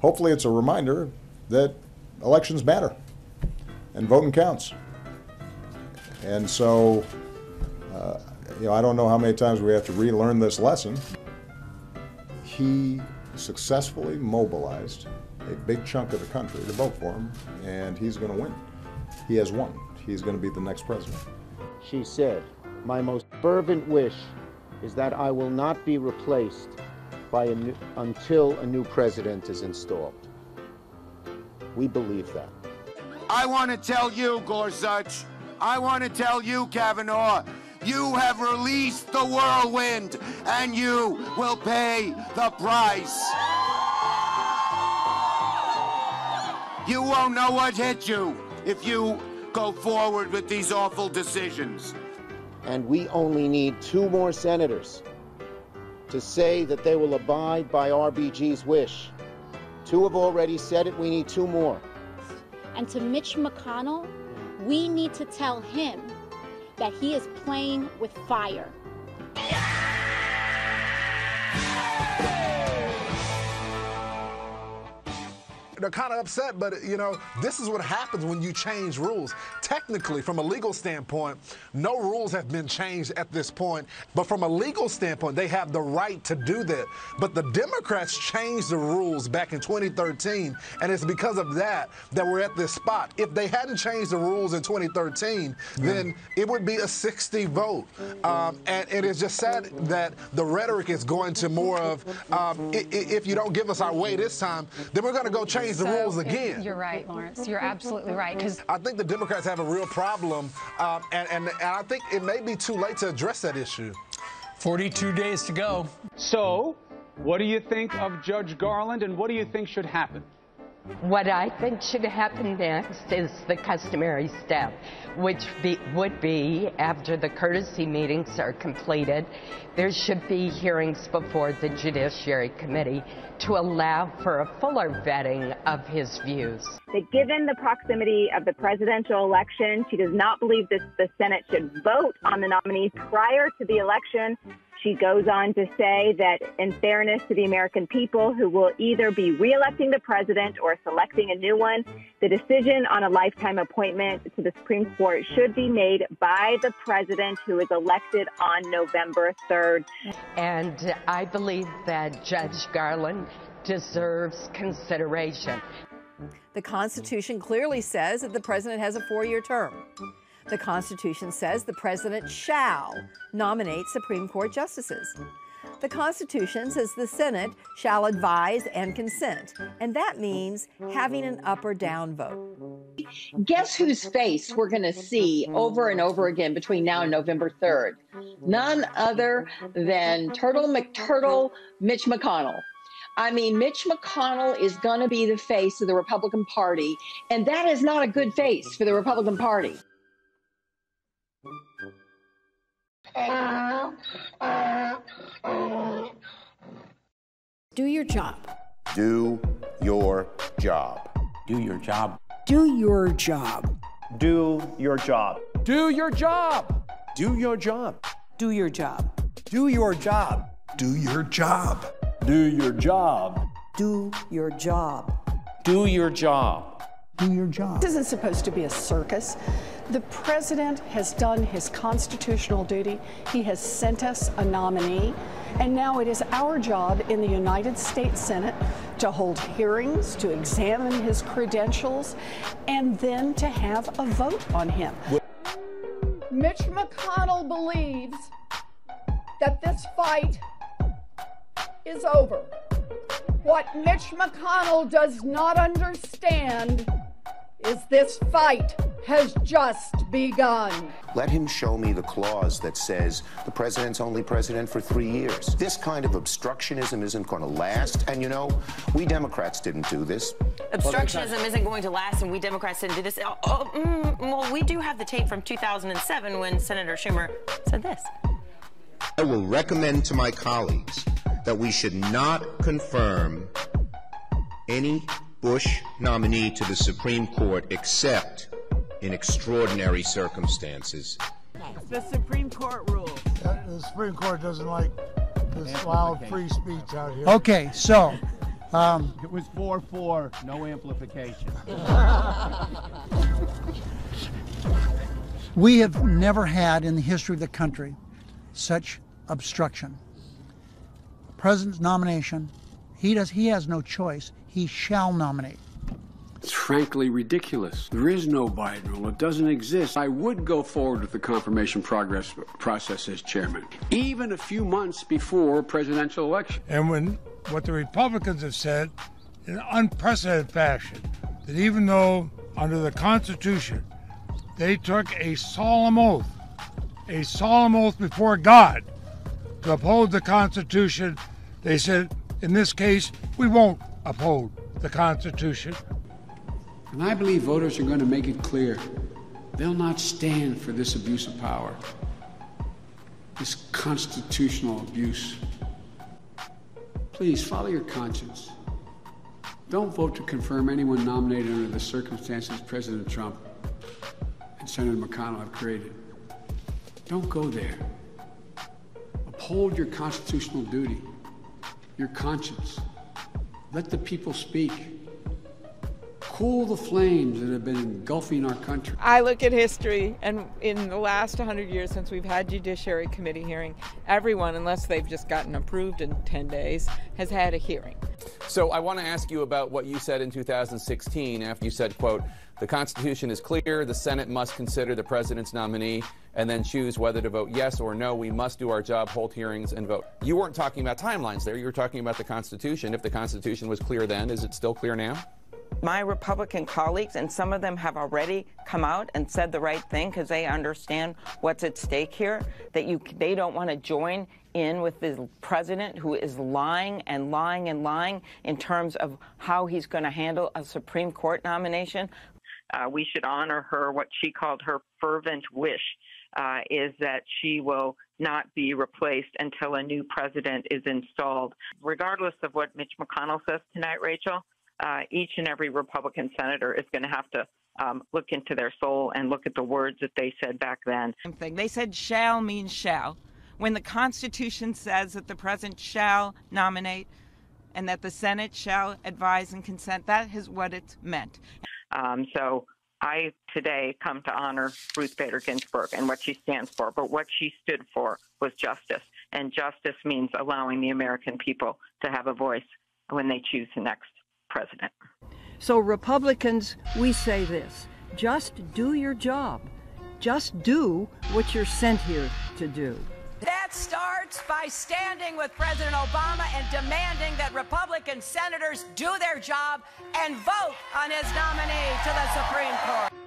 hopefully it's a reminder that elections matter and voting counts. And so, uh, you know, I don't know how many times we have to relearn this lesson. He successfully mobilized a big chunk of the country to vote for him, and he's going to win. He has won. He's going to be the next president. She said, My most fervent wish is that I will not be replaced by a new, until a new president is installed. We believe that. I want to tell you, Gorsuch, I want to tell you, Kavanaugh, you have released the whirlwind and you will pay the price. You won't know what hit you if you go forward with these awful decisions. And we only need two more senators to say that they will abide by RBG's wish. Two have already said it, we need two more. And to Mitch McConnell, we need to tell him that he is playing with fire. They're kind of upset, but you know, this is what happens when you change rules. Technically, from a legal standpoint, no rules have been changed at this point, but from a legal standpoint, they have the right to do that. But the Democrats changed the rules back in 2013, and it's because of that that we're at this spot. If they hadn't changed the rules in 2013, then it would be a 60 vote. Um, and it is just sad that the rhetoric is going to more of um, if you don't give us our way this time, then we're going to go change change the so rules again. You're right, Lawrence. You're absolutely right. Because I think the Democrats have a real problem, um, and, and, and I think it may be too late to address that issue. 42 days to go. So, what do you think of Judge Garland, and what do you think should happen? What I think should happen next is the customary step, which be, would be after the courtesy meetings are completed, there should be hearings before the Judiciary Committee to allow for a fuller vetting of his views. That given the proximity of the presidential election, she does not believe that the Senate should vote on the nominee prior to the election she goes on to say that, in fairness to the American people who will either be reelecting the president or selecting a new one, the decision on a lifetime appointment to the Supreme Court should be made by the president who is elected on November 3rd. And I believe that Judge Garland deserves consideration. The Constitution clearly says that the president has a four year term. The Constitution says the president shall nominate Supreme Court justices. The Constitution says the Senate shall advise and consent, and that means having an up or down vote. Guess whose face we're going to see over and over again between now and November 3rd? None other than Turtle McTurtle Mitch McConnell. I mean, Mitch McConnell is going to be the face of the Republican Party, and that is not a good face for the Republican Party. Do your job. Do your job. Do your job. Do your job. Do your job. Do your job. Do your job. Do your job. Do your job. Do your job. Do your job. Do your job. Do your job. Do your job. This isn't supposed to be a circus. The president has done his constitutional duty. He has sent us a nominee. And now it is our job in the United States Senate to hold hearings, to examine his credentials, and then to have a vote on him. Mitch McConnell believes that this fight is over. What Mitch McConnell does not understand is this fight has just begun. Let him show me the clause that says the president's only president for three years. This kind of obstructionism isn't going to last. And you know, we Democrats didn't do this. Obstructionism isn't going to last, and we Democrats didn't do this. Oh, oh, mm, well, we do have the tape from 2007 when Senator Schumer said this. I will recommend to my colleagues that we should not confirm any Bush nominee to the Supreme Court except in extraordinary circumstances. The Supreme Court rules. The Supreme Court doesn't like this wild free speech out here. Okay, so Um, it was 4 4, no amplification. we have never had in the history of the country such obstruction. President's nomination, he does he has no choice. He shall nominate. It's frankly ridiculous. There is no Biden rule. It doesn't exist. I would go forward with the confirmation progress process as chairman, even a few months before presidential election. And when what the Republicans have said in an unprecedented fashion, that even though under the Constitution they took a solemn oath, a solemn oath before God to uphold the Constitution, they said, in this case, we won't uphold the Constitution. And I believe voters are going to make it clear they'll not stand for this abuse of power, this constitutional abuse. Please follow your conscience. Don't vote to confirm anyone nominated under the circumstances President Trump and Senator McConnell have created. Don't go there. Uphold your constitutional duty, your conscience. Let the people speak cool the flames that have been engulfing our country. I look at history, and in the last 100 years since we've had Judiciary Committee hearing, everyone, unless they've just gotten approved in 10 days, has had a hearing. So I want to ask you about what you said in 2016 after you said, quote, the Constitution is clear, the Senate must consider the president's nominee and then choose whether to vote yes or no. We must do our job, hold hearings, and vote. You weren't talking about timelines there. You were talking about the Constitution. If the Constitution was clear then, is it still clear now? My Republican colleagues, and some of them have already come out and said the right thing because they understand what's at stake here, that you, they don't want to join in with the president who is lying and lying and lying in terms of how he's going to handle a Supreme Court nomination. Uh, we should honor her, what she called her fervent wish. Uh, is that she will not be replaced until a new president is installed. Regardless of what Mitch McConnell says tonight, Rachel, uh, each and every Republican senator is going to have to um, look into their soul and look at the words that they said back then. Thing. They said shall means shall. When the Constitution says that the president shall nominate and that the Senate shall advise and consent, that is what it meant. Um, so I today come to honor Ruth Bader Ginsburg and what she stands for, but what she stood for was justice. And justice means allowing the American people to have a voice when they choose the next president. So, Republicans, we say this just do your job. Just do what you're sent here to do. That starts by standing with President Obama and demanding that Republican senators do their job and vote on his nominee to the Supreme Court.